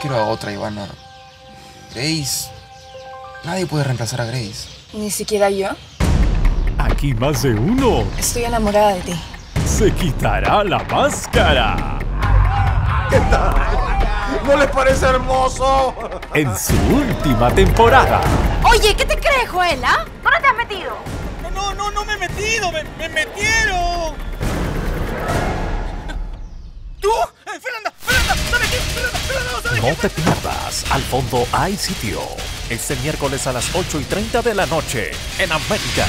quiero a otra, Ivana. Grace. Nadie puede reemplazar a Grace. Ni siquiera yo. Aquí más de uno Estoy enamorada de ti. se quitará la máscara. ¿No les parece hermoso? En su última temporada, Oye, ¿qué te crees, Joela? ¿Dónde te has metido? No, no, no, no me he metido, me, me metieron. No te pierdas. Al fondo hay sitio. Este miércoles a las 8 y 30 de la noche en América.